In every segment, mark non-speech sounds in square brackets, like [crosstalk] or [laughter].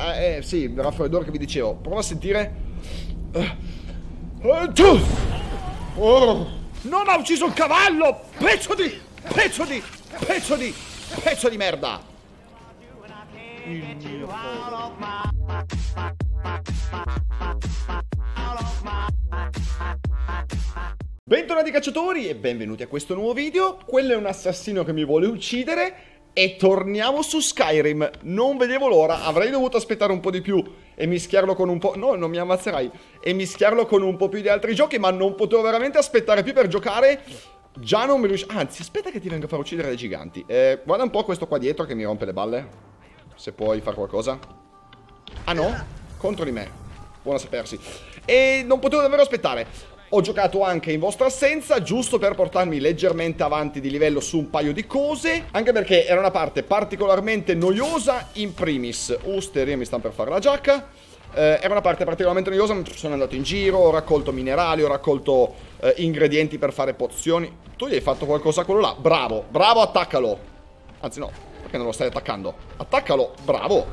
Eh, eh, sì, raffreddore che vi dicevo. Prova a sentire. Eh. Eh! Oh. Non ha ucciso il cavallo! Pezzo di... Pezzo di... Pezzo di... Pezzo di merda! Bentornati cacciatori e benvenuti a questo nuovo video. Quello è un assassino che mi vuole uccidere e torniamo su Skyrim. Non vedevo l'ora, avrei dovuto aspettare un po' di più e mischiarlo con un po'... No, non mi ammazzerai. E mischiarlo con un po' più di altri giochi, ma non potevo veramente aspettare più per giocare. Già non mi riuscivo... Anzi, aspetta che ti venga a far uccidere dai giganti. Eh, guarda un po' questo qua dietro che mi rompe le balle. Se puoi fare qualcosa. Ah no? Contro di me. Buona sapersi. E non potevo davvero aspettare. Ho giocato anche in vostra assenza, giusto per portarmi leggermente avanti di livello su un paio di cose, anche perché era una parte particolarmente noiosa in primis. Usteria mi stanno per fare la giacca. Eh, era una parte particolarmente noiosa, sono andato in giro, ho raccolto minerali, ho raccolto eh, ingredienti per fare pozioni. Tu gli hai fatto qualcosa a quello là? Bravo, bravo, attaccalo. Anzi no, perché non lo stai attaccando? Attaccalo, bravo.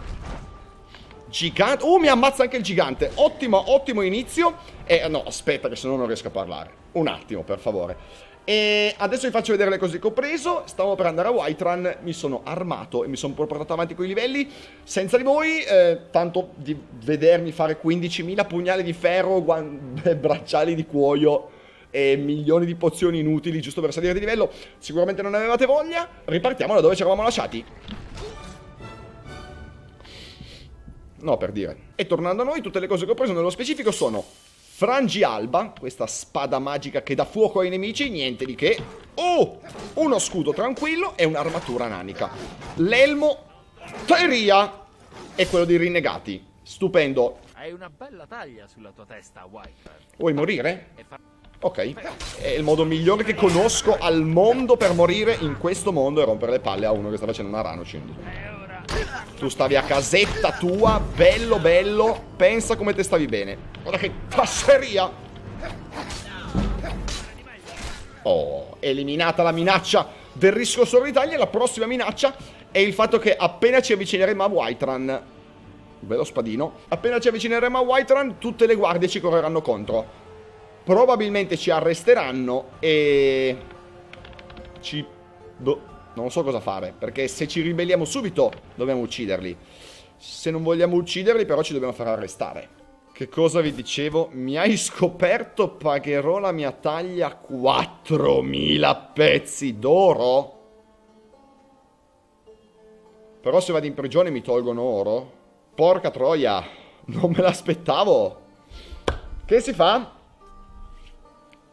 Gigante. Oh, mi ammazza anche il gigante. Ottimo, ottimo inizio. E no, aspetta, che se no non riesco a parlare. Un attimo, per favore. E adesso vi faccio vedere le cose che ho preso. Stavo per andare a Whiterun, mi sono armato e mi sono portato avanti con i livelli. Senza di voi, eh, tanto di vedermi fare 15.000 pugnali di ferro, [laughs] bracciali di cuoio e milioni di pozioni inutili giusto per salire di livello, sicuramente non avevate voglia. Ripartiamo da dove ci eravamo lasciati. No, per dire. E tornando a noi, tutte le cose che ho preso nello specifico sono Frangi Alba, questa spada magica che dà fuoco ai nemici, niente di che. Oh! Uno scudo tranquillo e un'armatura nanica. L'elmo Teria e quello dei rinnegati. Stupendo. Hai una bella taglia sulla tua testa, White. Vuoi morire? Ok. È il modo migliore che conosco al mondo per morire in questo mondo e rompere le palle a uno che sta facendo una ranocin. Tu stavi a casetta tua, bello bello, pensa come te stavi bene. Guarda che tasseria! Oh, eliminata la minaccia del rischio d'Italia, la prossima minaccia è il fatto che appena ci avvicineremo a Whiterun, bello spadino, appena ci avvicineremo a Whiterun tutte le guardie ci correranno contro. Probabilmente ci arresteranno e... Ci... Boh non so cosa fare, perché se ci ribelliamo subito dobbiamo ucciderli. Se non vogliamo ucciderli però ci dobbiamo far arrestare. Che cosa vi dicevo? Mi hai scoperto, pagherò la mia taglia 4.000 pezzi d'oro? Però se vado in prigione mi tolgono oro? Porca troia, non me l'aspettavo. Che si fa?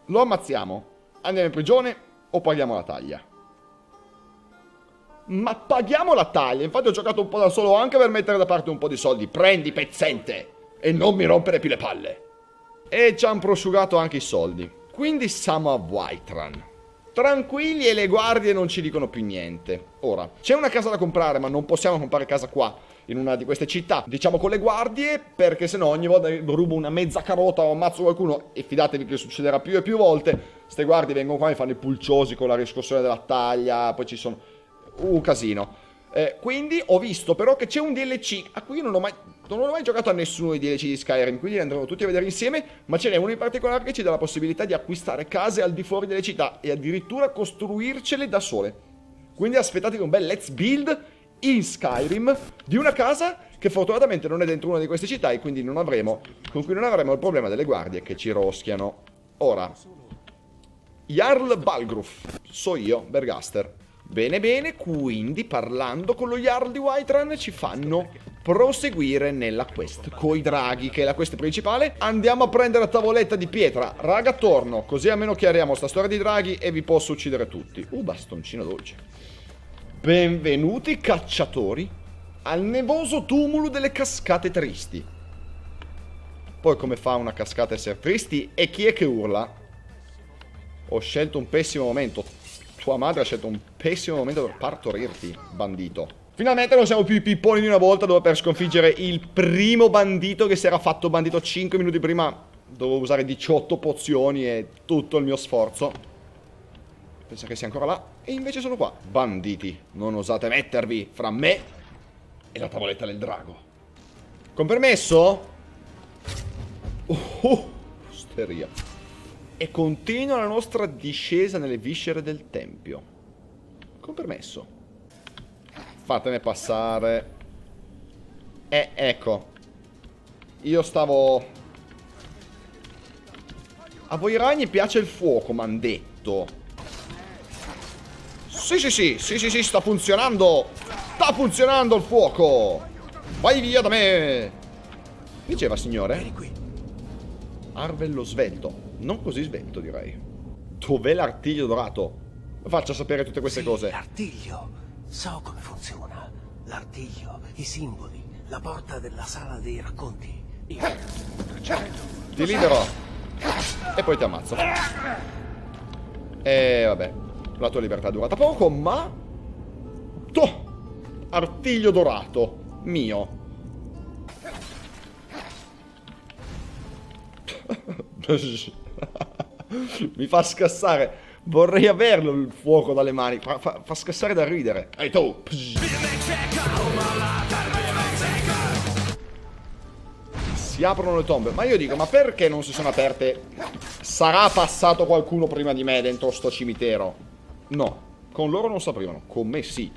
Lo ammazziamo. Andiamo in prigione o paghiamo la taglia? Ma paghiamo la taglia. Infatti ho giocato un po' da solo anche per mettere da parte un po' di soldi. Prendi, pezzente! E non mi rompere più le palle. E ci hanno prosciugato anche i soldi. Quindi siamo a Whiterun. Tranquilli e le guardie non ci dicono più niente. Ora, c'è una casa da comprare, ma non possiamo comprare casa qua, in una di queste città. Diciamo con le guardie, perché sennò ogni volta rubo una mezza carota o ammazzo qualcuno, e fidatevi che succederà più e più volte, ste guardie vengono qua e fanno i pulciosi con la riscossione della taglia, poi ci sono un casino. Eh, quindi ho visto però che c'è un DLC a cui io non ho mai, non ho mai giocato a nessuno dei DLC di Skyrim, quindi li andremo tutti a vedere insieme, ma ce n'è uno in particolare che ci dà la possibilità di acquistare case al di fuori delle città e addirittura costruircele da sole. Quindi aspettatevi un bel let's build in Skyrim di una casa che fortunatamente non è dentro una di queste città e quindi non avremo, con cui non avremo il problema delle guardie che ci roschiano. Ora, Jarl Balgruf, so io, Bergaster. Bene bene, quindi parlando con lo Jarl di Whiterun ci fanno proseguire nella quest coi draghi, che è la quest principale. Andiamo a prendere la tavoletta di pietra. Raga, torno, così almeno chiariamo sta storia di draghi e vi posso uccidere tutti. Uh, bastoncino dolce. Benvenuti, cacciatori, al nevoso tumulo delle cascate tristi. Poi come fa una cascata a essere tristi? E chi è che urla? Ho scelto un pessimo momento tua madre ha scelto un pessimo momento per partorirti, bandito. Finalmente non siamo più i pipponi di una volta dove per sconfiggere il primo bandito che si era fatto bandito 5 minuti prima dovevo usare 18 pozioni e tutto il mio sforzo. Pensa che sia ancora là e invece sono qua. Banditi, non osate mettervi fra me e la tavoletta del drago. Con permesso? Oh, osteria. E continua la nostra discesa nelle viscere del tempio. Con permesso. Fatene passare. Eh, ecco. Io stavo... A voi ragni piace il fuoco, m'han detto. Sì, sì, sì, sì, sì, sì, sta funzionando. Sta funzionando il fuoco. Vai via da me. Diceva, signore. Arvello svelto. Non così svelto, direi. Dov'è l'artiglio dorato? Faccia sapere tutte queste Sì, cose. L'artiglio. So come funziona. L'artiglio, i simboli, la porta della sala dei racconti. Certo. Ti libero. E poi ti ammazzo. E vabbè. La tua libertà è durata poco, ma... Toh! Artiglio dorato. Mio. [laughs] [laughs] Mi fa scassare. Vorrei averlo il fuoco dalle mani. Fa, fa- fa scassare da ridere. Ehi tu! Si aprono le tombe. Ma io dico, ma perché non si sono aperte? Sarà passato qualcuno prima di me dentro sto cimitero? No, con loro non saprivano. Con me sì.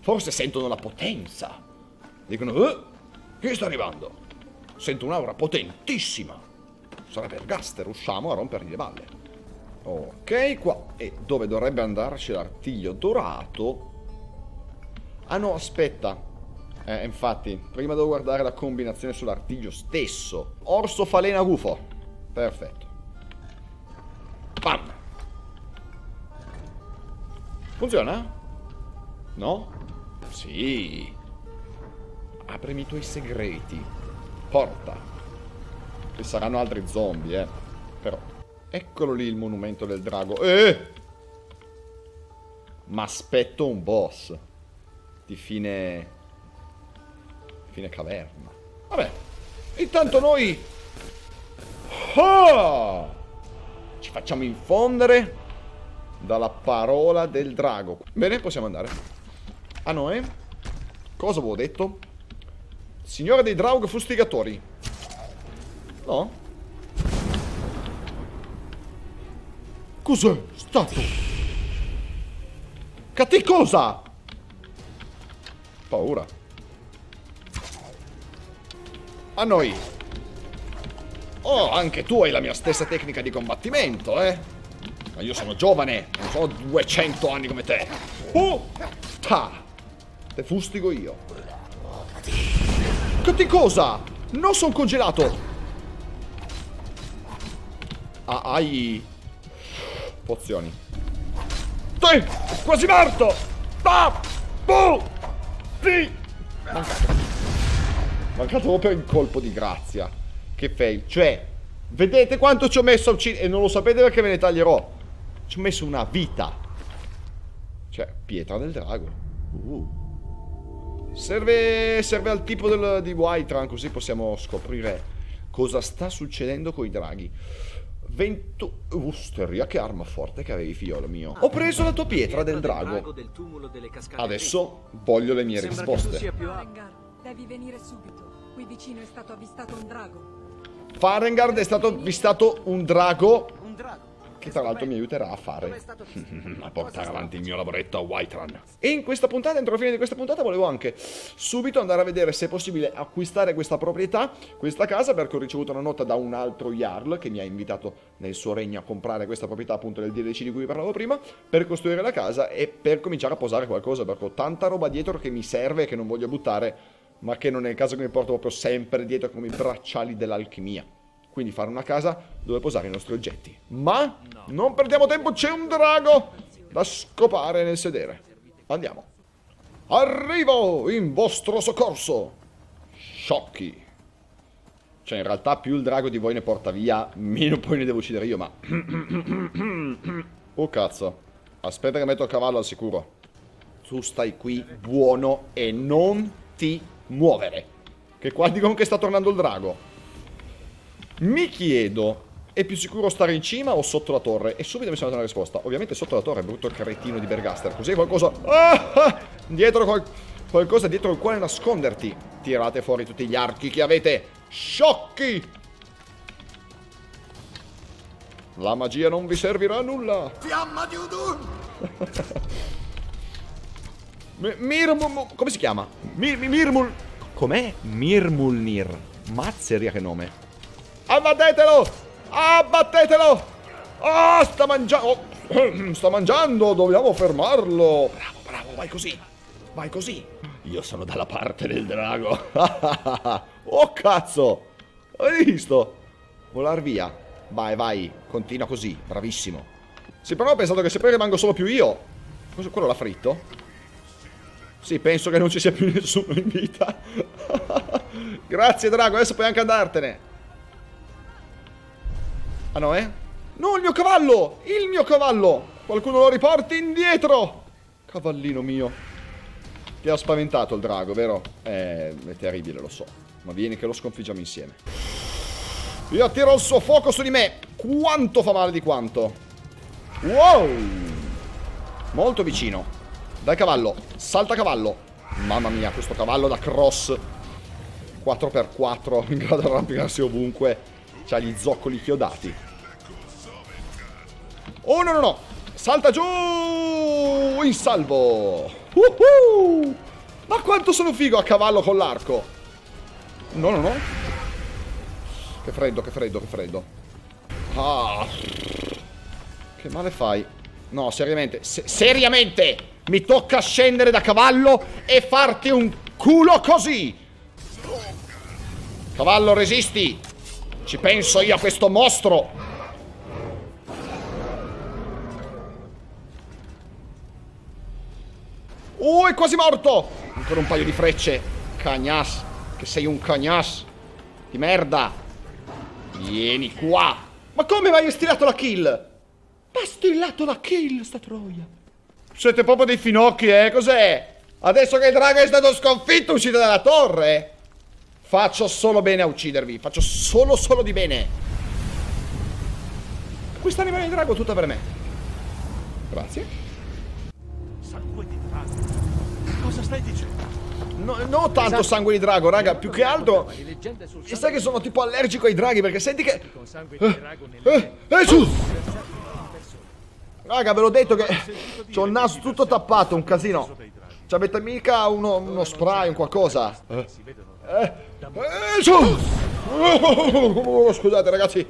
Forse sentono la potenza. Dicono, eh, chi sta arrivando? Sento un'aura potentissima. Sarebbe il Gaster, usciamo a rompergli le balle. Ok, qua. E dove dovrebbe andarci l'artiglio dorato? Ah no, aspetta. Eh, infatti, prima devo guardare la combinazione sull'artiglio stesso. Orso, falena, gufo. Perfetto. Pam. Funziona? No? Sì. Aprimi i tuoi segreti. Porta. Ci saranno altri zombie, eh. Però. Eccolo lì il monumento del drago. Eh! Ma aspetto un boss. Di fine... Fine caverna. Vabbè. Intanto noi... Ah! Ci facciamo infondere dalla parola del drago. Bene, possiamo andare. A noi. Cosa avevo detto? Signore dei Draug fustigatori. No? Cos'è stato? Catti cosa? Paura. A noi. Oh, anche tu hai la mia stessa tecnica di combattimento, eh? Ma io sono giovane, non sono 200 anni come te. Oh! Ta! Te fustigo io. Che cosa? Non sono congelato. Ah, hai... Pozioni. Sì! Quasi morto! Ah! Buh! Sì! Mancato. Mancato proprio il colpo di grazia. Che fail. Cioè, vedete quanto ci ho messo a uccidere? E non lo sapete perché ve ne taglierò. Ci ho messo una vita. Cioè, pietra del drago. Uh. Serve, serve al tipo del, di Whiterun, così possiamo scoprire cosa sta succedendo con i draghi. Vento... Osteria, che arma forte che avevi, figliolo mio. Ho preso la tua pietra del drago. del tumulo delle cascate Adesso voglio le mie Sembra che tu risposte. devi venire subito. Qui vicino è stato avvistato un drago. Farengard è stato avvistato Un drago. Che tra l'altro mi aiuterà a fare [laughs] a portare avanti il mio lavoretto a Whiterun. E in questa puntata, entro la fine di questa puntata, volevo anche subito andare a vedere se è possibile acquistare questa proprietà, questa casa, perché ho ricevuto una nota da un altro Jarl che mi ha invitato nel suo regno a comprare questa proprietà appunto del DLC di cui vi parlavo prima, per costruire la casa e per cominciare a posare qualcosa, perché ho tanta roba dietro che mi serve e che non voglio buttare, ma che non è il caso che mi porto proprio sempre dietro come i bracciali dell'alchimia. Quindi fare una casa dove posare i nostri oggetti. Ma non perdiamo tempo, c'è un drago da scopare nel sedere. Andiamo. Arrivo in vostro soccorso. Sciocchi. Cioè, in realtà, più il drago di voi ne porta via, meno poi ne devo uccidere io, ma... [coughs] oh, cazzo. Aspetta che metto a cavallo al sicuro. Tu stai qui buono e non ti muovere. Che qua dicono che sta tornando il drago. Mi chiedo, è più sicuro stare in cima o sotto la torre? E subito mi sono dato una risposta. Ovviamente sotto la torre, brutto cretino di Bergaster. Così qualcosa... Ah, ah, dietro qual- qualcosa dietro il quale nasconderti. Tirate fuori tutti gli archi che avete. Sciocchi! La magia non vi servirà a nulla. Fiamma di Udun! [laughs] Mi- Mirmul... Come si chiama? Mi- mi- Mirmul... Com'è? Mirmulnir. Mazzeria che nome. Abbattetelo! Abbattetelo! Ah, sta mangiando... oh, [clears throat] sta mangiando, dobbiamo fermarlo. Bravo, bravo, vai così. Vai così. Io sono dalla parte del drago. [laughs] oh, cazzo! Hai visto? Volar via. Vai, vai. Continua così. Bravissimo. Sì, però ho pensato che se poi rimango solo più io... Quello l'ha fritto? Sì, penso che non ci sia più nessuno in vita. [laughs] Grazie, Drago. Adesso puoi anche andartene. Ah, no, eh? No, il mio cavallo! Il mio cavallo! Qualcuno lo riporti indietro! Cavallino mio. Ti ha spaventato il drago, vero? Eh, è terribile, lo so. Ma vieni che lo sconfiggiamo insieme. Io attiro il suo fuoco su di me. Quanto fa male di quanto. Wow! Molto vicino. Dai cavallo. Salta cavallo. Mamma mia, questo cavallo da cross. 4x4 [laughs] in grado di arrampicarsi ovunque. C'ha gli zoccoli chiodati. Oh no no no! Salta giù! In salvo! Uhu! Ma quanto sono figo a cavallo con l'arco! No no no! Che freddo, che freddo, che freddo. Ah! Che male fai? No, seriamente, se- seriamente! Mi tocca scendere da cavallo e farti un culo così! Cavallo, resisti! Ci penso io a questo mostro! Oh, è quasi morto! Ancora un paio di frecce. Cagnas. Che sei un cagnas. Di merda. Vieni qua. Ma come mi hai stilato la kill? Ma ha stillato la kill, sta troia. Siete proprio dei finocchi, eh? Cos'è? Adesso che il drago è stato sconfitto, uscite dalla torre? Faccio solo bene a uccidervi. Faccio solo, solo di bene. Quest'anima del drago tutta per me. Grazie. Sangue di drago. Cosa stai dicendo? No, no tanto sangue di drago, raga, più che altro... Leggende sul E sai che sono tipo allergico ai draghi perché senti che... di nelle Eh, eh, su! Raga, ve l'ho detto che c'ho il naso tutto tappato, un casino. Ci avete mica uno, uno spray, un qualcosa? Eh, eh, eh, su! Oh, Scusate ragazzi,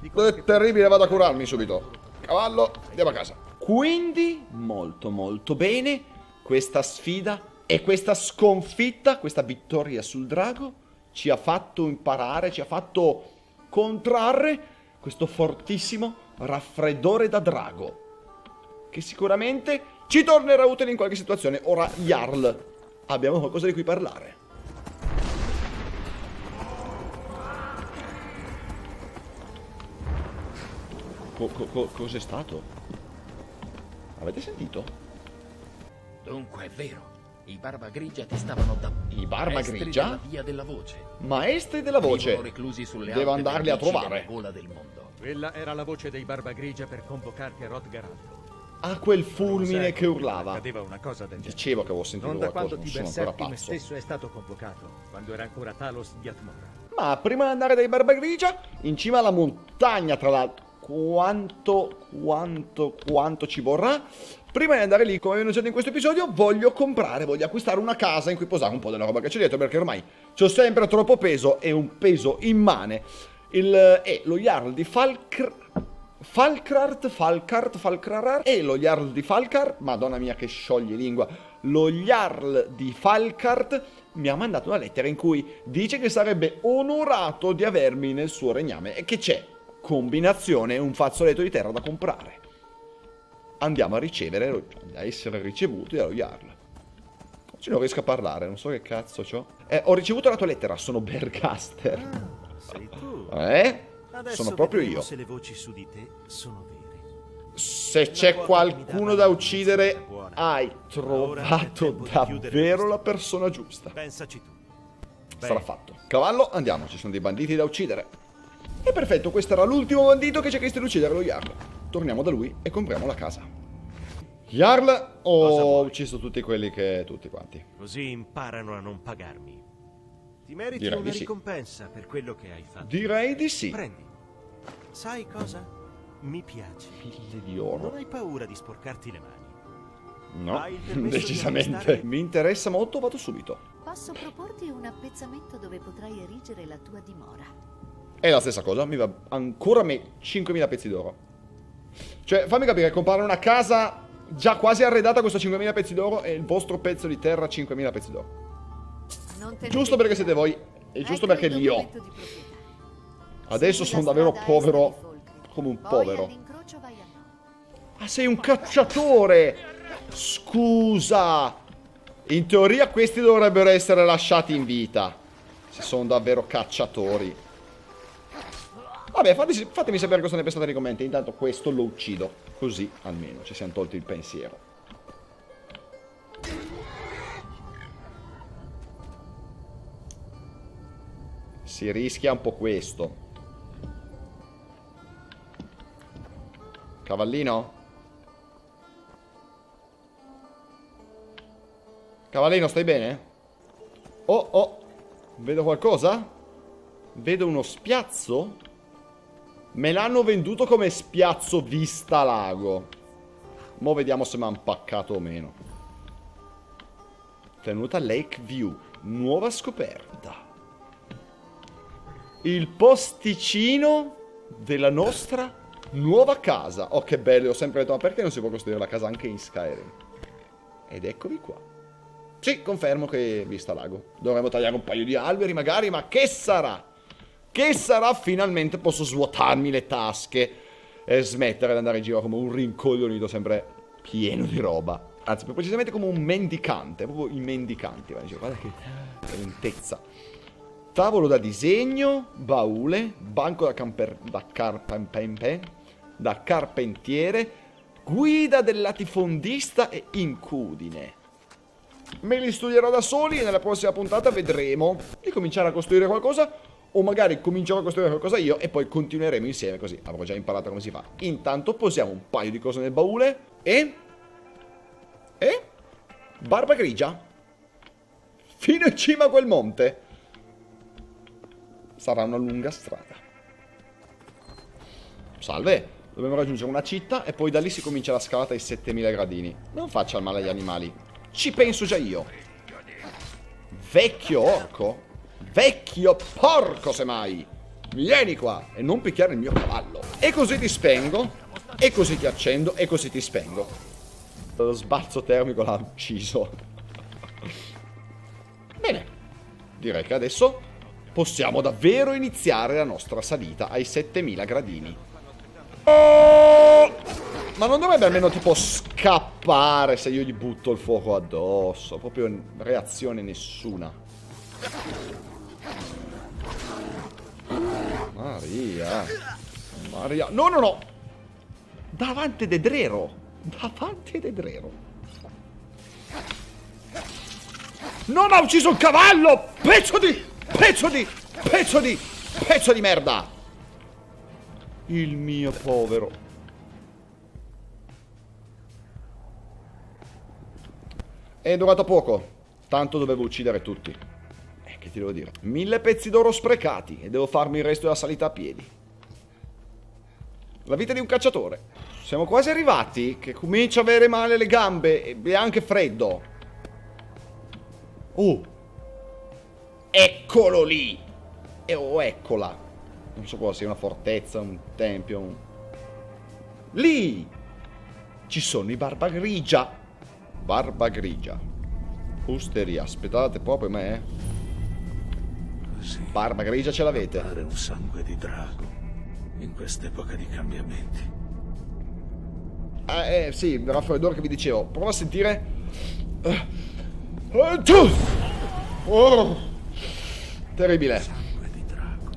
è terribile, vado a curarmi subito. Cavallo, andiamo a casa. Quindi, molto molto bene, questa sfida e questa sconfitta, questa vittoria sul drago, ci ha fatto imparare, ci ha fatto contrarre questo fortissimo raffreddore da drago. Che sicuramente ci tornerà utile in qualche situazione. Ora, Jarl, abbiamo qualcosa di cui parlare. Co- co- co- cos'è stato? Avete sentito? Dunque è vero. I barba grigia ti stavano da I barba estri grigia? della via della voce. Maestri della voce. Vivono reclusi sulle Devo andarli a trovare. della gola del mondo. Quella era la voce dei Barba Grigia per convocarti a Rodgaraldo. A quel fulmine che urlava. Accadeva una cosa del genere. Dicevo che avevo sentito Non da qualcosa, quando non sono ancora stesso è stato convocato, quando era ancora Talos di Atmora. Ma prima di andare dai Barba Grigia, in cima alla montagna, tra l'altro, quanto, quanto, quanto ci vorrà? Prima di andare lì, come abbiamo già in questo episodio, voglio comprare, voglio acquistare una casa in cui posare un po' della roba che c'è dietro, perché ormai c'ho sempre troppo peso e un peso immane. Il, è lo Jarl di Falkr... Falkrart, Falkart, Falkrarar e lo Jarl di Falkar, madonna mia che scioglie lingua, lo Jarl di Falkart mi ha mandato una lettera in cui dice che sarebbe onorato di avermi nel suo regname e che c'è combinazione un fazzoletto di terra da comprare. Andiamo a ricevere, a essere ricevuti dallo Jarl. Oggi non riesco a parlare, non so che cazzo c'ho. Eh, ho ricevuto la tua lettera, sono Bergaster. Sei tu. Eh? Adesso sono proprio io. se le voci su di te sono vere. Se c'è qualcuno da uccidere, hai trovato davvero la persona giusta. Pensaci tu. Sarà fatto. Cavallo, andiamo, ci sono dei banditi da uccidere. E perfetto, questo era l'ultimo bandito che chiesto di uccidere lo Jarl. Torniamo da lui e compriamo la casa. Jarl ho ucciso tutti quelli che... tutti quanti. Così imparano a non pagarmi. Ti meriti Direi una di sì. ricompensa per quello che hai fatto. Direi di sì. Prendi. Sai cosa? Mi piaci. Figlie di Non oro. hai paura di sporcarti le mani. No, [laughs] decisamente. Mi interessa molto, vado subito. Posso proporti un appezzamento dove potrai erigere la tua dimora. È la stessa cosa, mi va ancora a me 5.000 pezzi d'oro. Cioè, fammi capire, comprare una casa già quasi arredata costa 5.000 pezzi d'oro e il vostro pezzo di terra 5.000 pezzi d'oro. Giusto perché siete voi e giusto perché li ho. Adesso sono davvero povero, come un povero. Ah, sei un cacciatore! Scusa! In teoria questi dovrebbero essere lasciati in vita. Se sono davvero cacciatori. Vabbè, fatemi, fatemi sapere cosa ne pensate nei commenti. Intanto questo lo uccido. Così almeno ci siamo tolti il pensiero. Si rischia un po' questo. Cavallino? Cavallino, stai bene? Oh, oh. Vedo qualcosa? Vedo uno spiazzo? Me l'hanno venduto come spiazzo vista lago. Mo' vediamo se mi hanno paccato o meno. Tenuta Lake View. Nuova scoperta. Il posticino della nostra nuova casa. Oh, che bello. Ho sempre detto, ma perché non si può costruire la casa anche in Skyrim? Ed eccovi qua. Sì, confermo che vista lago. Dovremmo tagliare un paio di alberi magari, ma che sarà? Che sarà? Finalmente posso svuotarmi le tasche e smettere di andare in giro come un rincoglionito sempre pieno di roba. Anzi, più precisamente come un mendicante, proprio i mendicanti. Guarda che lentezza. Tavolo da disegno, baule, banco da, camper- da, carpempe- da carpentiere, guida del latifondista e incudine. Me li studierò da soli e nella prossima puntata vedremo di cominciare a costruire qualcosa o magari comincerò a costruire qualcosa io e poi continueremo insieme così avrò già imparato come si fa. Intanto posiamo un paio di cose nel baule e... E? Barba grigia? Fino in cima a quel monte? Sarà una lunga strada. Salve, dobbiamo raggiungere una città e poi da lì si comincia la scalata ai 7000 gradini. Non faccia il male agli animali. Ci penso già io. Vecchio orco? Vecchio porco, semmai. Vieni qua e non picchiare il mio cavallo. E così ti spengo, e così ti accendo, e così ti spengo. Lo sbalzo termico l'ha ucciso. Bene. Direi che adesso possiamo davvero iniziare la nostra salita ai 7000 gradini. Oh! Ma non dovrebbe almeno tipo scappare se io gli butto il fuoco addosso? Proprio reazione nessuna. Maria. Maria. No, no, no. Davanti Dedrero. Davanti Dedrero. Non ha ucciso il cavallo! Pezzo di... Pezzo di... Pezzo di... Pezzo di merda! Il mio povero. È durato poco. Tanto dovevo uccidere tutti. Che ti devo dire? Mille pezzi d'oro sprecati e devo farmi il resto della salita a piedi. La vita di un cacciatore. Siamo quasi arrivati, che comincio a avere male le gambe e anche freddo. Oh! Eccolo lì! E oh, eccola! Non so cosa sia, una fortezza, un tempio, un... Lì! Ci sono i barba grigia. Barba grigia. Osteria, aspettate proprio me, eh. Così. Barba grigia ce l'avete. Dare un sangue di drago in quest'epoca di cambiamenti. Ah, eh, sì, raffreddore che vi dicevo. Prova a sentire. Eh, eh! Oh, terribile.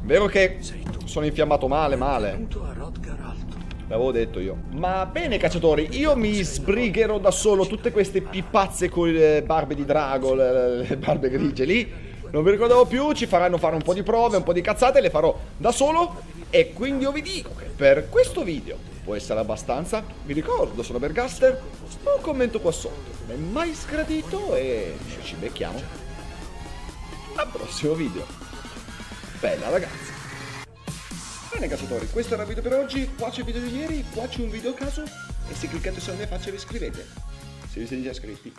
Vero che sono infiammato male, male. L'avevo detto io. Ma bene, cacciatori, io mi sbrigherò da solo tutte queste pipazze con le barbe di drago, le barbe grigie lì. Non vi ricordavo più, ci faranno fare un po' di prove, un po' di cazzate, le farò da solo e quindi io vi dico che per questo video può essere abbastanza, vi ricordo, sono Bergaster, un commento qua sotto, non è mai sgradito e ci becchiamo al prossimo video. Bella ragazzi! Bene cazzatori, questo era il video per oggi, qua c'è il video di ieri, qua c'è un video a caso e se cliccate sulla mia faccia vi iscrivete. Se vi siete già iscritti